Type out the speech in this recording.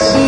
Yes.